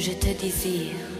Je te désire.